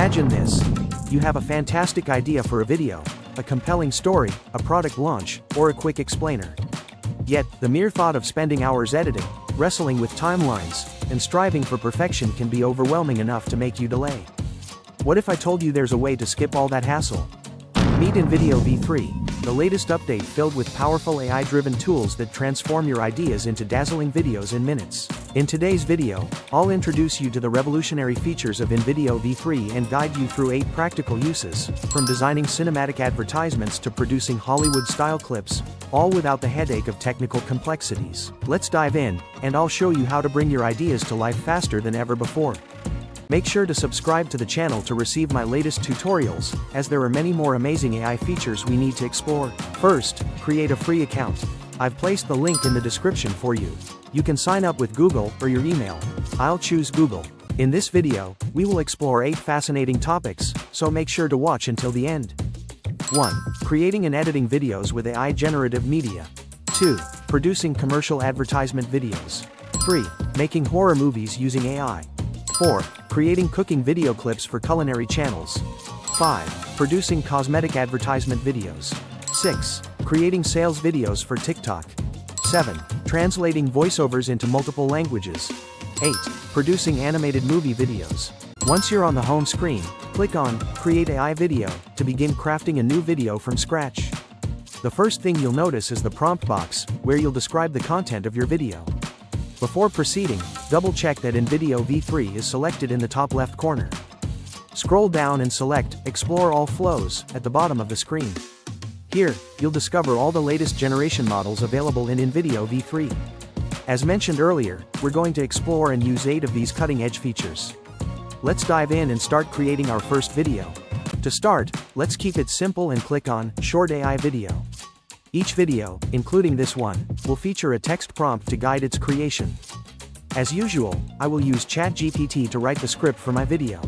Imagine this. You have a fantastic idea for a video, a compelling story, a product launch, or a quick explainer. Yet, the mere thought of spending hours editing, wrestling with timelines, and striving for perfection can be overwhelming enough to make you delay. What if I told you there's a way to skip all that hassle? Meet InVideo V3, the latest update filled with powerful AI-driven tools that transform your ideas into dazzling videos in minutes. In today's video, I'll introduce you to the revolutionary features of InVideo V3 and guide you through 8 practical uses, from designing cinematic advertisements to producing Hollywood-style clips, all without the headache of technical complexities. Let's dive in, and I'll show you how to bring your ideas to life faster than ever before. Make sure to subscribe to the channel to receive my latest tutorials, as there are many more amazing AI features we need to explore. First, create a free account. I've placed the link in the description for you. You can sign up with Google or your email. I'll choose Google. In this video, we will explore 8 fascinating topics, so make sure to watch until the end. 1. Creating and editing videos with AI generative media. 2. Producing commercial advertisement videos. 3. Making horror movies using AI. 4. Creating cooking video clips for culinary channels. 5. Producing cosmetic advertisement videos. 6. Creating sales videos for TikTok. 7. Translating voiceovers into multiple languages. 8. Producing animated movie videos. Once you're on the home screen, click on Create AI Video to begin crafting a new video from scratch. The first thing you'll notice is the prompt box, where you'll describe the content of your video. Before proceeding, double-check that InVideo V3 is selected in the top left corner. Scroll down and select Explore All Flows at the bottom of the screen. Here, you'll discover all the latest generation models available in InVideo V3. As mentioned earlier, we're going to explore and use 8 of these cutting-edge features. Let's dive in and start creating our first video. To start, let's keep it simple and click on Short AI Video. Each video, including this one, will feature a text prompt to guide its creation. As usual, I will use ChatGPT to write the script for my video.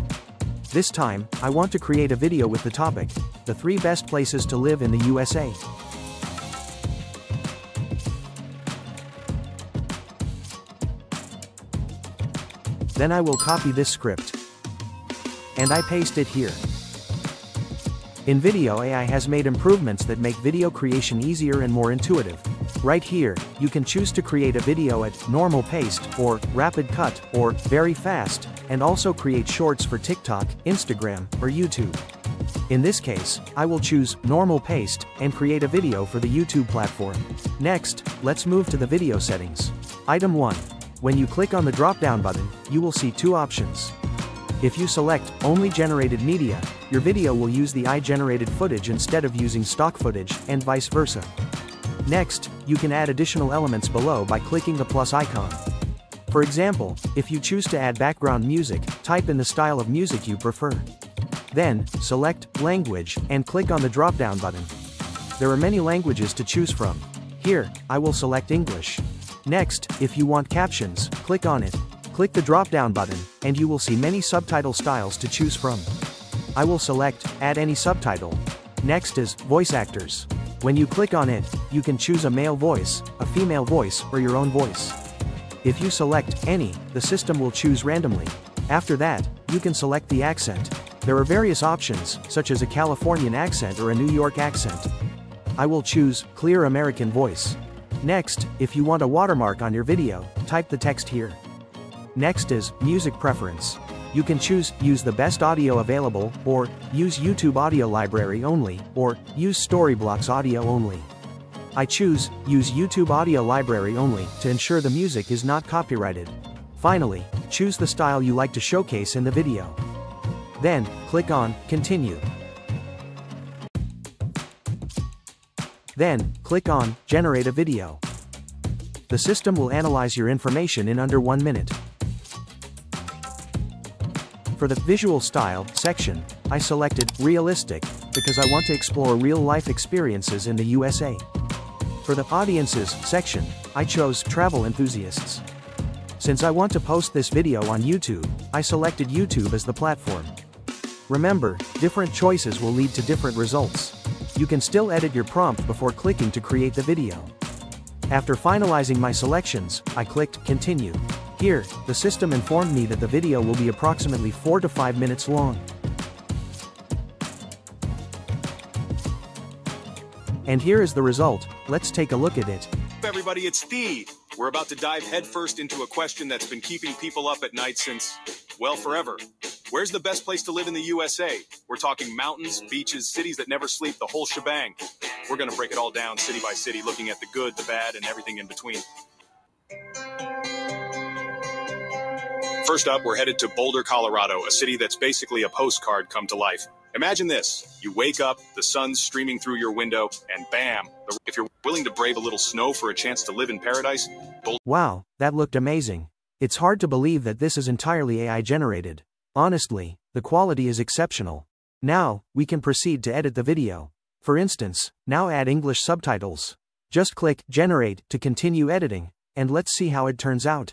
This time, I want to create a video with the topic, the three best places to live in the USA. Then I will copy this script. And I paste it here. InVideo AI has made improvements that make video creation easier and more intuitive. Right here, you can choose to create a video at normal pace or rapid cut or very fast, and also create shorts for TikTok, Instagram, or YouTube. In this case, I will choose normal pace and create a video for the YouTube platform. Next, let's move to the video settings. Item 1. When you click on the drop-down button, you will see two options. If you select Only Generated Media, your video will use the AI-generated footage instead of using stock footage, and vice versa. Next, you can add additional elements below by clicking the plus icon. For example, if you choose to add background music, type in the style of music you prefer. Then, select Language and click on the drop-down button. There are many languages to choose from. Here, I will select English. Next, if you want captions, click on it. Click the drop-down button, and you will see many subtitle styles to choose from. I will select Add any subtitle. Next is Voice Actors. When you click on it, you can choose a male voice, a female voice, or your own voice. If you select Any, the system will choose randomly. After that, you can select the accent. There are various options, such as a Californian accent or a New York accent. I will choose Clear American Voice. Next, if you want a watermark on your video, type the text here. Next is Music Preference. You can choose Use the best audio available, or Use YouTube Audio Library only, or Use Storyblocks Audio only. I choose Use YouTube Audio Library only to ensure the music is not copyrighted. Finally, choose the style you like to showcase in the video. Then, click on Continue. Then, click on Generate a Video. The system will analyze your information in under one minute. For the Visual Style section, I selected Realistic, because I want to explore real-life experiences in the USA. For the Audiences section, I chose Travel Enthusiasts. Since I want to post this video on YouTube, I selected YouTube as the platform. Remember, different choices will lead to different results. You can still edit your prompt before clicking to create the video. After finalizing my selections, I clicked Continue. Here, the system informed me that the video will be approximately 4 to 5 minutes long. And here is the result, let's take a look at it. Everybody, it's Thee. We're about to dive headfirst into a question that's been keeping people up at night since, well, forever. Where's the best place to live in the USA? We're talking mountains, beaches, cities that never sleep, the whole shebang. We're gonna break it all down city by city, looking at the good, the bad, and everything in between. First up, we're headed to Boulder, Colorado, a city that's basically a postcard come to life. Imagine this. You wake up, the sun's streaming through your window, and bam! If you're willing to brave a little snow for a chance to live in paradise, Boulder. Wow, that looked amazing. It's hard to believe that this is entirely AI generated. Honestly, the quality is exceptional. Now, we can proceed to edit the video. For instance, now add English subtitles. Just click Generate to continue editing, and let's see how it turns out.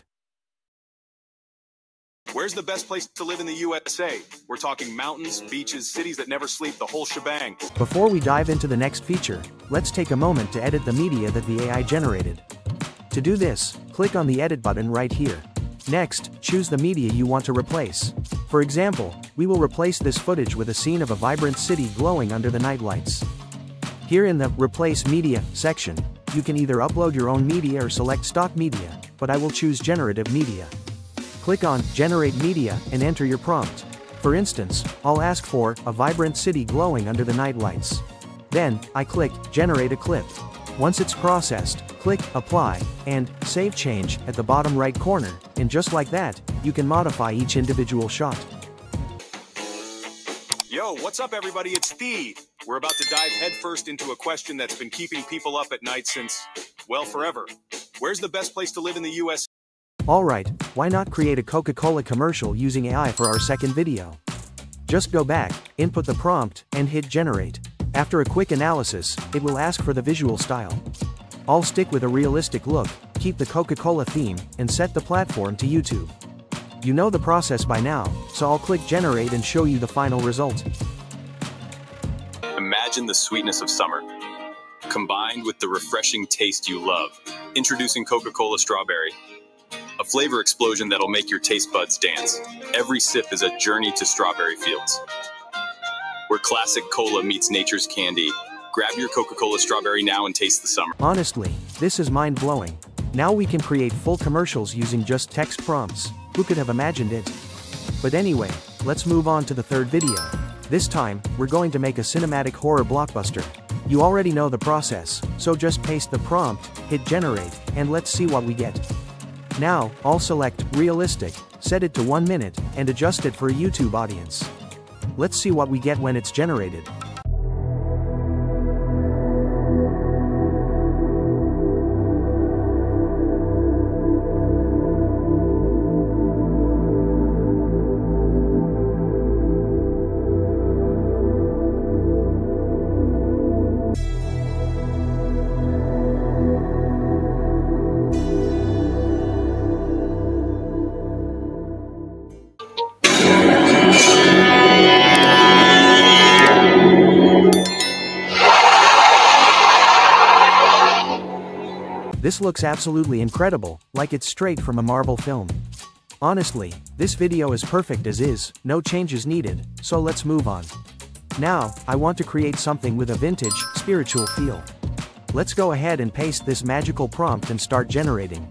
Where's the best place to live in the USA? We're talking mountains, beaches, cities that never sleep, the whole shebang. Before we dive into the next feature, let's take a moment to edit the media that the AI generated. To do this, click on the Edit button right here. Next, choose the media you want to replace. For example, we will replace this footage with a scene of a vibrant city glowing under the night lights. Here in the Replace Media section, you can either upload your own media or select stock media, but I will choose generative media. Click on Generate Media and enter your prompt. For instance, I'll ask for a vibrant city glowing under the night lights. Then, I click Generate a clip. Once it's processed, click Apply and Save Change at the bottom right corner, and just like that, you can modify each individual shot. Yo, what's up, everybody? It's Thee. We're about to dive headfirst into a question that's been keeping people up at night since, well, forever. Where's the best place to live in the US? Alright, why not create a Coca-Cola commercial using AI for our second video? Just go back, input the prompt, and hit generate. After a quick analysis, it will ask for the visual style. I'll stick with a realistic look, keep the Coca-Cola theme, and set the platform to YouTube. You know the process by now, so I'll click generate and show you the final result. Imagine the sweetness of summer, combined with the refreshing taste you love. Introducing Coca Cola Strawberry, flavor explosion that'll make your taste buds dance. Every sip is a journey to strawberry fields, where classic cola meets nature's candy. Grab your Coca Cola Strawberry now and taste the summer. Honestly, this is mind-blowing. Now we can create full commercials using just text prompts. Who could have imagined it? But anyway, let's move on to the third video. This time, we're going to make a cinematic horror blockbuster. You already know the process, so just paste the prompt, hit generate, and let's see what we get. Now, I'll select realistic, set it to 1 minute, and adjust it for a YouTube audience. Let's see what we get when it's generated. Looks absolutely incredible, like it's straight from a Marvel film. Honestly, this video is perfect as is, no changes needed, so let's move on. Now, I want to create something with a vintage, spiritual feel. Let's go ahead and paste this magical prompt and start generating.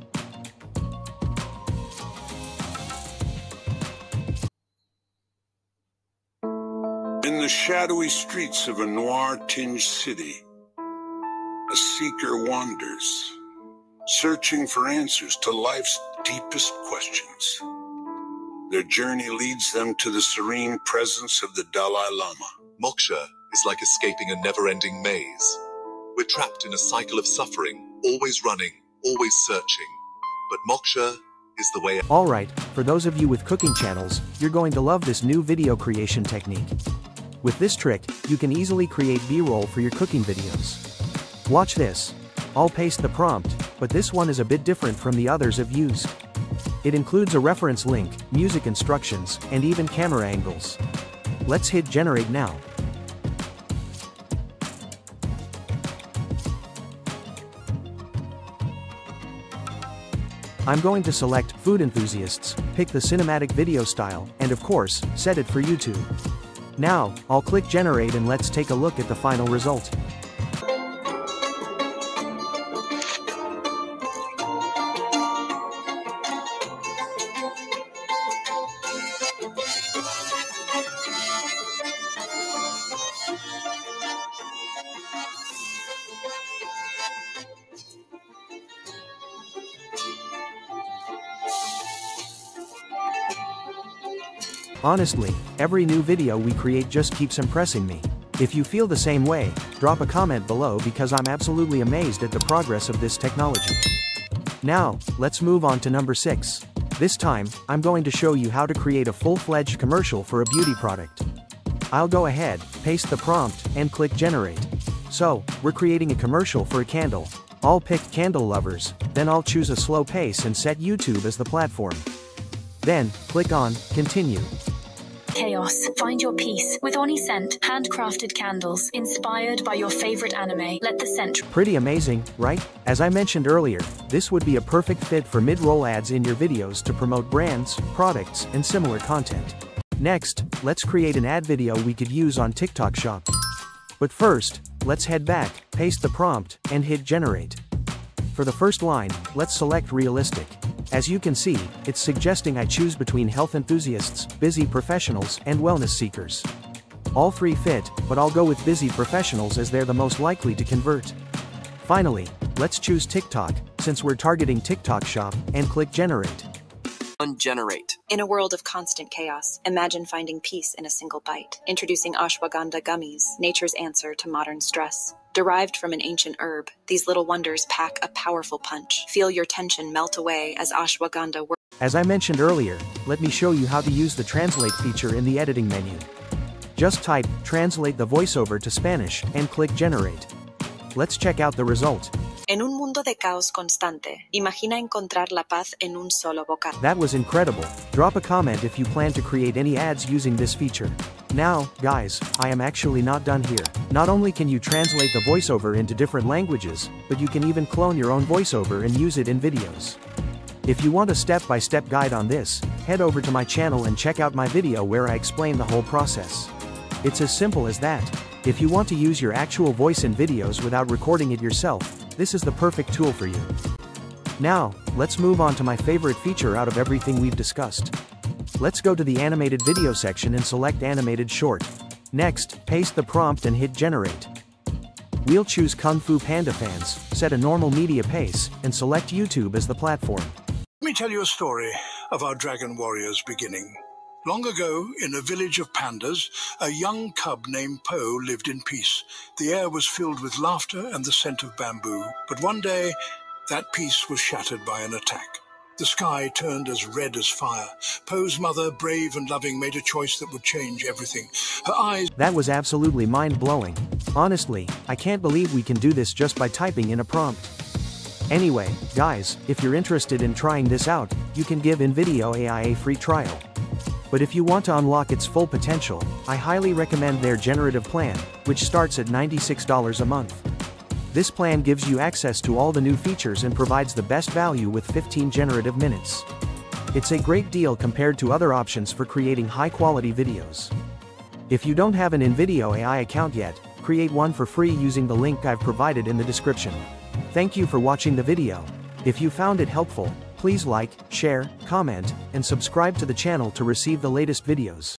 In the shadowy streets of a noir-tinged city, a seeker wanders, searching for answers to life's deepest questions. Their journey leads them to the serene presence of the Dalai Lama. Moksha is like escaping a never ending maze. We're trapped in a cycle of suffering, always running, always searching. But moksha is the way. Alright, for those of you with cooking channels, you're going to love this new video creation technique. With this trick, you can easily create B-roll for your cooking videos. Watch this. I'll paste the prompt, but this one is a bit different from the others I've used. It includes a reference link, music instructions, and even camera angles. Let's hit generate now. I'm going to select Food Enthusiasts, pick the cinematic video style, and of course, set it for YouTube. Now, I'll click Generate and let's take a look at the final result. Honestly, every new video we create just keeps impressing me. If you feel the same way, drop a comment below because I'm absolutely amazed at the progress of this technology. Now, let's move on to number 6. This time, I'm going to show you how to create a full-fledged commercial for a beauty product. I'll go ahead, paste the prompt, and click generate. So, we're creating a commercial for a candle. I'll pick candle lovers, then I'll choose a slow pace and set YouTube as the platform. Then, click on continue. Chaos. Find your peace with Oni Scent, handcrafted candles inspired by your favorite anime. Let the scent Pretty amazing, right? As I mentioned earlier, this would be a perfect fit for mid-roll ads in your videos to promote brands, products, and similar content. Next, let's create an ad video we could use on TikTok Shop. But first, let's head back, paste the prompt, and hit generate. For the first line, let's select realistic. As you can see, it's suggesting I choose between health enthusiasts, busy professionals, and wellness seekers. All three fit, but I'll go with busy professionals as they're the most likely to convert. Finally, let's choose TikTok, since we're targeting TikTok shop, and click generate. Ungenerate. In a world of constant chaos, imagine finding peace in a single bite. Introducing ashwagandha gummies, nature's answer to modern stress. Derived from an ancient herb, these little wonders pack a powerful punch. Feel your tension melt away as ashwagandha works. As I mentioned earlier, let me show you how to use the translate feature in the editing menu. Just type, translate the voiceover to Spanish, and click generate. Let's check out the result. En un mundo de caos constante, imagina encontrar la paz en un solo bocado. That was incredible. Drop a comment if you plan to create any ads using this feature. Now, guys, I am actually not done here. Not only can you translate the voiceover into different languages, but you can even clone your own voiceover and use it in videos. If you want a step-by-step guide on this, head over to my channel and check out my video where I explain the whole process. It's as simple as that. If you want to use your actual voice in videos without recording it yourself, this is the perfect tool for you. Now, let's move on to my favorite feature out of everything we've discussed. Let's go to the animated video section and select animated short. Next, paste the prompt and hit generate. We'll choose Kung Fu Panda fans, set a normal media pace, and select YouTube as the platform. Let me tell you a story of our dragon warrior's beginning. Long ago, in a village of pandas, a young cub named Po lived in peace. The air was filled with laughter and the scent of bamboo. But one day, that peace was shattered by an attack. The sky turned as red as fire. Po's mother, brave and loving, made a choice that would change everything. Her eyes That was absolutely mind-blowing. Honestly, I can't believe we can do this just by typing in a prompt. Anyway, guys, if you're interested in trying this out, you can give InVideo AI a free trial. But if you want to unlock its full potential, I highly recommend their generative plan, which starts at $96 a month. This plan gives you access to all the new features and provides the best value with 15 generative minutes. It's a great deal compared to other options for creating high-quality videos. If you don't have an InVideo AI account yet, create one for free using the link I've provided in the description. Thank you for watching the video. If you found it helpful, please like, share, comment, and subscribe to the channel to receive the latest videos.